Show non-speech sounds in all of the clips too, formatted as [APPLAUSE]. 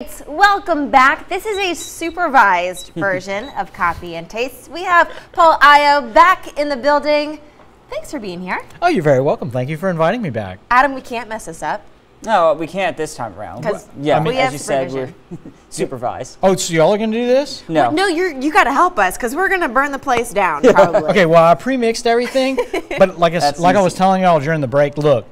It's- Welcome back. This is a supervised [LAUGHS] version of Copy and Taste. We have Paul Ayo back in the building. Thanks for being here. Oh, you're very welcome. Thank you for inviting me back. Adam, we can't mess this up. No, we can't this time around. 'Cause yeah, we as have you said, we're [LAUGHS] supervised. Oh, so y'all are gonna do this? No. No, you're you got to help us because we're gonna burn the place down [LAUGHS] probably. Okay, well, I pre-mixed everything, but like I, s- That's like I was telling y'all during the break, look,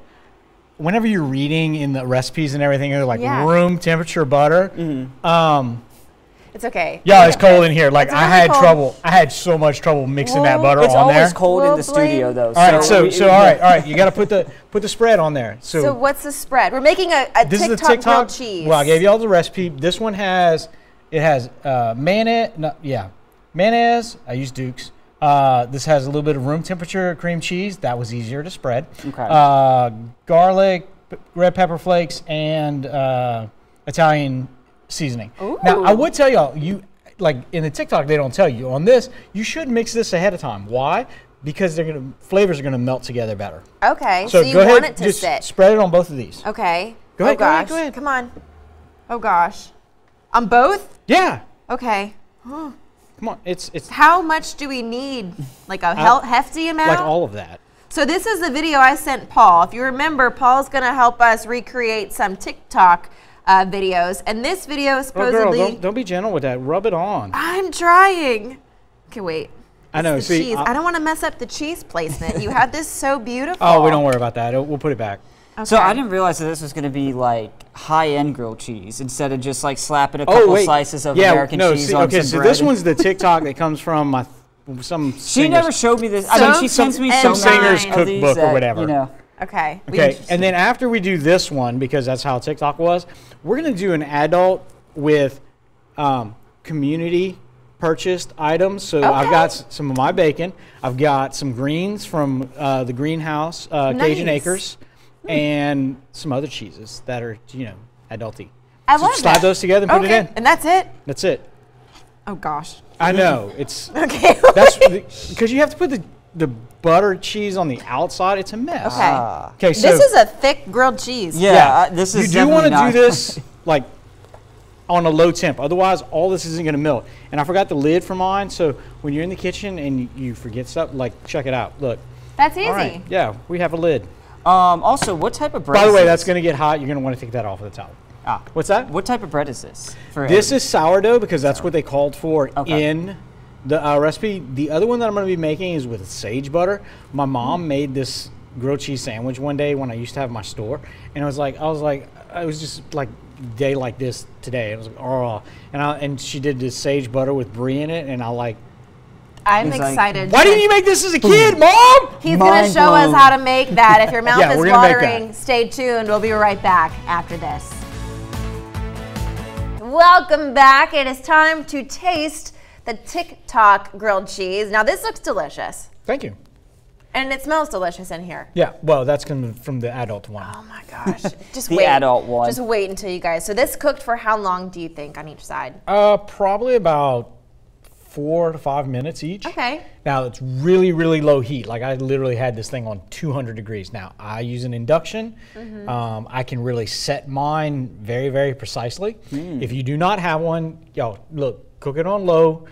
whenever you're reading in the recipes and everything, they're like Yeah. room temperature butter. Mm-hmm. Um, It's okay. yeah, it's cold in here. Like It's I had cold. trouble. I had so much trouble mixing that Well, butter It's on always there. cold in the studio, though. All right, so we- so all right, all right. You got to put the put the spread on there. So, So what's the spread? We're making a, a this TikTok, is the TikTok. grilled cheese. Well, I gave y'all the recipe. This one has it has uh, mayonnaise. No, yeah, mayonnaise. I use Duke's. Uh, this has a little bit of room temperature cream cheese. That was easier to spread. Okay. Uh, garlic, p- red pepper flakes, and uh, Italian seasoning. Now, I would tell y'all you like in the TikTok they don't tell you on this. You should mix this ahead of time. Why? Because they're gonna flavors are gonna melt together better. Okay, So, so, you want it to just sit. spread it on both of these. Okay. Go oh ahead, go ahead, go ahead. Come on. Oh gosh. On both? Yeah. Okay. Come on. It's it's How much do we need? Like a hel- hefty amount? like all of that. So this is the video I sent Paul. If you remember, Paul's gonna help us recreate some TikTok uh, videos, and this video is Oh, girl, supposedly. don't, don't be gentle with that. Rub it on. I'm trying. Okay, wait. I know. See, cheese. I- I don't want to mess up the cheese placement. You had this so beautiful. [LAUGHS] oh, we don't worry about that. We'll put it back. So I didn't realize that this was going to be like high-end grilled cheese instead of just like slapping a couple slices of Oh, yeah, American no, cheese see, on okay, some so bread. this one's the TikTok that comes from my some. She singers. never showed me this. I mean, she Some- sends me some singer's of these cookbook or whatever. You know, Okay. Okay, and then after we do this one, because that's how TikTok was, we're gonna do an adult with um, community purchased items. So I've got s- some of my bacon. I've got some greens from uh, the greenhouse, uh, Cajun Acres, and some other cheeses that are you know adulty. I So love slide that. those together and put okay. it in. And that's it. That's it. Oh gosh. I know it's [LAUGHS] Okay. that's because you have to put the the butter cheese on the outside. It's a mess. Okay. Ah. Okay, so this is a thick grilled cheese. Yeah, I- this is you do want to do this [LAUGHS] like on a low temp. Otherwise, all this isn't going to melt. And I forgot the lid for mine, so when you're in the kitchen and you, you forget stuff, like check it out. Look. That's easy. All right. Yeah, we have a lid. Um, also, what type of bread? By the way, that's going to get hot. You're going to want to take that off of the top. Ah, What's that? what type of bread is this? For This is sourdough because that's what they called for Okay. in the uh, recipe. The other one that I'm going to be making is with sage butter. My mom made this grilled cheese sandwich one day when I used to have my store, and I was like, I was like, I was just like day like this today. I was like, oh, and I, and she did this sage butter with brie in it, and I like, I'm He's like, excited. why didn't you make this as a kid, mom? He's going to Mind show us how to make that. If [LAUGHS] your mouth Yeah, is we're gonna make that. watering, stay tuned. We'll be right back after this. Welcome back. It is time to taste the TikTok grilled cheese. Now, this looks delicious, Thank you. and it smells delicious in here. Yeah, well, that's coming from the adult one. Oh my gosh. [LAUGHS] Just The wait. adult one. Just wait until you guys. So, this cooked for how long do you think on each side? Uh, probably about four to five minutes each. Okay. Now it's really, really low heat. Like I literally had this thing on 200 degrees. Now I use an induction. Mm-hmm. Um, I can really set mine very, very precisely. Mm. If you do not have one, yo, look, cook it on low.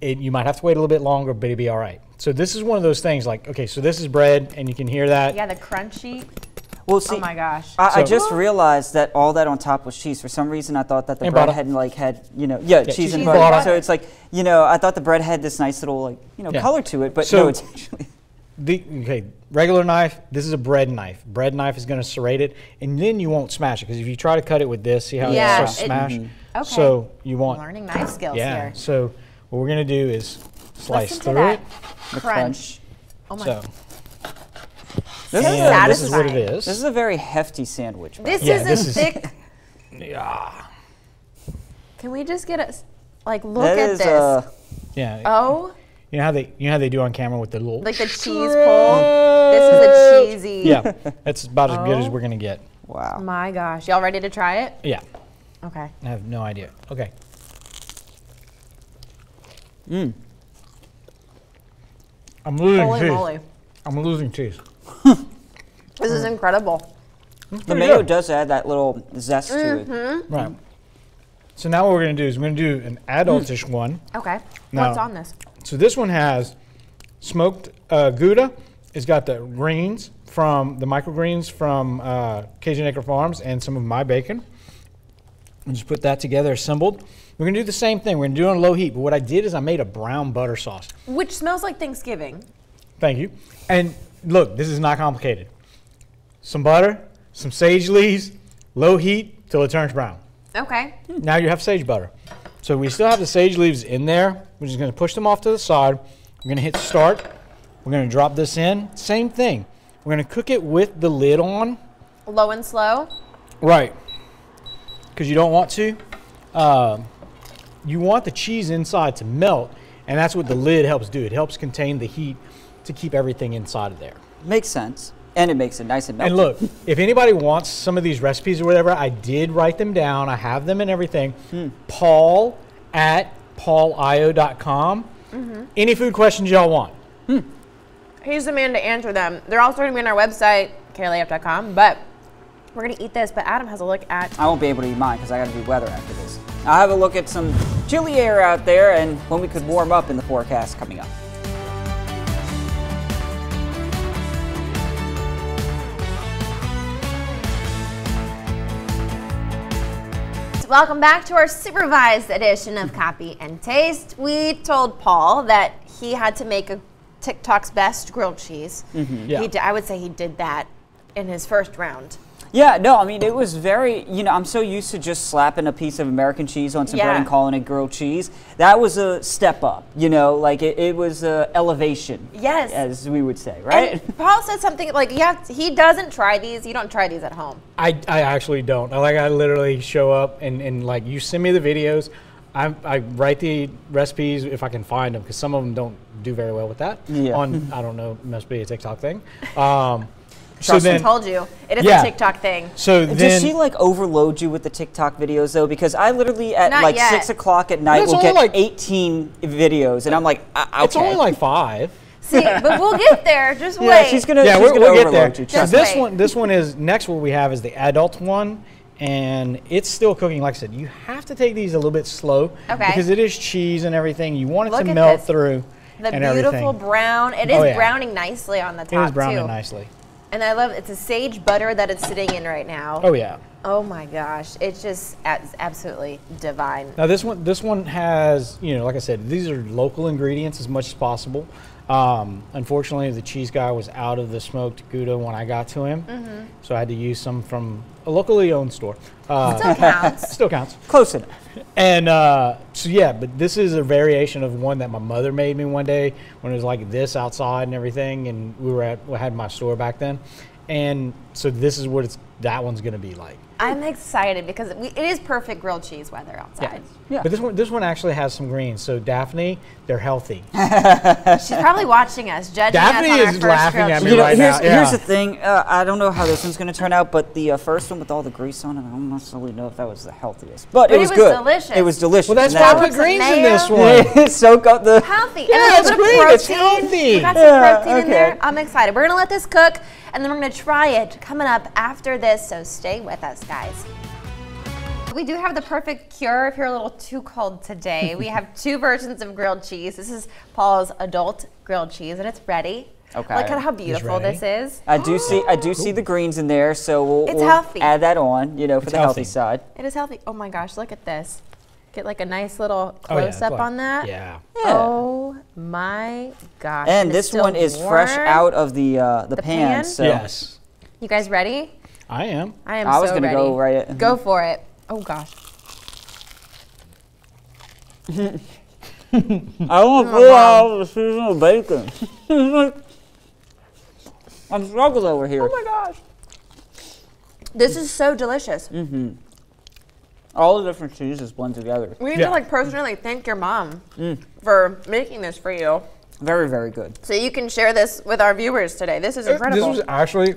It, you might have to wait a little bit longer, but it'll be all right. So this is one of those things. Like, okay, so this is bread, and you can hear that. Yeah, the crunchy. Well, oh see, Oh my gosh. I, I just realized that all that on top was cheese. For some reason, I thought that the And bread butter. had like had you know yeah, cheese, cheese and and butter. butter. So it's like you know I thought the bread had this nice little like you know Yeah. color to it, but So- no, it's [LAUGHS] actually The, okay, regular knife. This is a bread knife. Bread knife is going to serrate it, and then you won't smash it because if you try to cut it with this, see how Yeah, it starts to it- smash. Mm-hmm. Okay. So you want Learning knife skills yeah. here. So what we're going to do is slice Listen to through that it. the crunch. crunch. Oh my. So This is, and a, this is what it is. this is a very hefty sandwich. by This. Yeah, is this a is- thick. yeah. Can we just get a like look That at is, this? uh, Yeah. oh, You know how they you know how they do on camera with the little like the cheese pull. This is a cheesy. Yeah. That's about as good as Oh. we're going to get. wow. My gosh, y'all ready to try it? Yeah. Okay. I have no idea. Okay. Mmm. I'm losing Holy cheese. moly, I'm losing cheese. This is incredible. The mayo good. does add that little zest to it. Mm-hmm. Right. So now what we're gonna do is we're gonna do an adultish one. Okay. Now- What's on this? So this one has smoked uh, Gouda. It's got the greens from the microgreens from uh, Cajun Acre Farms and some of my bacon. And just put that together assembled. We're gonna do the same thing. We're gonna do it on low heat. But what I did is I made a brown butter sauce. Which smells like Thanksgiving. Thank you. And look, this is not complicated. Some butter, some sage leaves, low heat till it turns brown. Okay. Now you have sage butter. So we still have the sage leaves in there. We're just gonna push them off to the side. We're gonna hit start. We're gonna drop this in. Same thing. We're gonna cook it with the lid on. Low and slow. Right. Because you don't want to. Um, you want the cheese inside to melt, and that's what the lid helps do. It helps contain the heat to keep everything inside of there. Makes sense. And it makes it nice and melty. And look, if anybody wants some of these recipes or whatever, I did write them down. I have them and everything. Hmm. Paul at paulio.com. Mm-hmm. Any food questions y'all want? He's the man to answer them. They're also going to be on our website, karelaf.com, but we're going to eat this. But Adam has a look at. I won't be able to eat mine because I got to do weather after this. I'll have a look at some chilly air out there and when we could warm up in the forecast coming up. Welcome back to our supervised edition of Copy and Taste. We told Paul that he had to make a TikTok's best grilled cheese. Mm-hmm, yeah. He di- I would say he did that in his first round. Yeah, no, I mean, it was very, you know, I'm so used to just slapping a piece of American cheese on some bread and calling it grilled cheese. That was a step up, you know, like it, it was a elevation. Yes. As we would say, right? And Paul said something like, "Yeah, he doesn't try these. You don't try these at home." I, I actually don't. Like I literally show up and, and like you send me the videos. I, I write the recipes if I can find them because some of them don't do very well with that. Yeah. On [LAUGHS] I don't know, must be a TikTok thing. Um, so Trust then, told you, it is Yeah. a TikTok thing. so then Does she like overload you with the TikTok videos though? Because I literally at Not like yet. six o'clock at night it's will get like- 18 videos, and I'm like, uh, okay. it's only like five. See, but we'll get there. Just yeah, wait. she's gonna, yeah, she's we'll, gonna we'll get there. you. So Trust Just me. this wait. one, this one is next. What we have is the adult one, and it's still cooking. Like I said, you have to take these a little bit slow Okay. because it is cheese and everything. You want it Look to melt this. through the and beautiful everything. brown. It is Oh, yeah. browning nicely on the It top It is browning too. nicely. And I love it's a sage butter that it's sitting in right now. Oh yeah. Oh my gosh, it's just absolutely divine. Now this one, this one has, you know, like I said, these are local ingredients as much as possible. Um, unfortunately, the cheese guy was out of the smoked Gouda when I got to him, Mm-hmm. so I had to use some from a locally owned store. Uh, Still counts. [LAUGHS] still counts. Close enough. And uh, so yeah, but this is a variation of one that my mother made me one day when it was like this outside and everything, and we were at we had my store back then, and so this is what it's that one's gonna be like. I'm excited because we, it is perfect grilled cheese weather outside. Yeah. But this one this one actually has some greens. So Daphne, they're healthy. [LAUGHS] She's probably watching us, judging Daphne us on our is first laughing grilled at cheese. me You know, right here's, now, here's the thing. Uh, I don't know how this one's going to turn out, but the uh, first one with all the grease on it, I don't necessarily know if that was the healthiest. But, But it it was, was good. delicious. It was delicious. Well, that's and why I that put with some greens in this one. [LAUGHS] Soak up the. Healthy. Yeah, and it's little bit great. of It's healthy. We got some Yeah, protein in there. I'm excited. We're gonna let this cook, and then we're gonna try it coming up after this. So stay with us, guys. We do have the perfect cure if you're a little too cold today. we have [LAUGHS] two versions of grilled cheese. This is Paul's adult grilled cheese, and it's ready. Okay. Look at how beautiful this is. I do see. I do see the greens in there, so we'll, It's we'll healthy. add that on. You know, for It's the healthy healthy. side. It is healthy. Oh my gosh, look at this. Get like a nice little Oh, yeah, close up like- on that. Yeah. Oh my gosh. And it is this one still is fresh out of the uh, the, The pan. pan? So Yes, You guys ready? I am. I am I was so gonna ready. go right at- Go for it. Oh gosh. I want to pull out the seasonal bacon. [LAUGHS] I'm struggling over here. Oh my gosh. This is so delicious. Mm-hmm. All the different cheeses blend together. We need Yeah. to like personally thank your mom Mm. for making this for you. Very, very good. So you can share this with our viewers today. This is incredible. This was actually.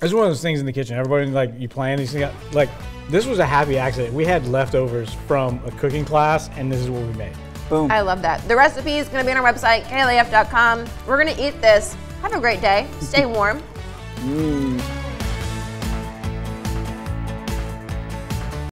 This is one of those things in the kitchen. Everybody like you plan these things. out- Like this was a happy accident. We had leftovers from a cooking class, and this is what we made. Boom. I love that. The recipe is going to be on our website, klaf.com. We're going to eat this. Have a great day. Stay warm. [LAUGHS] Mm.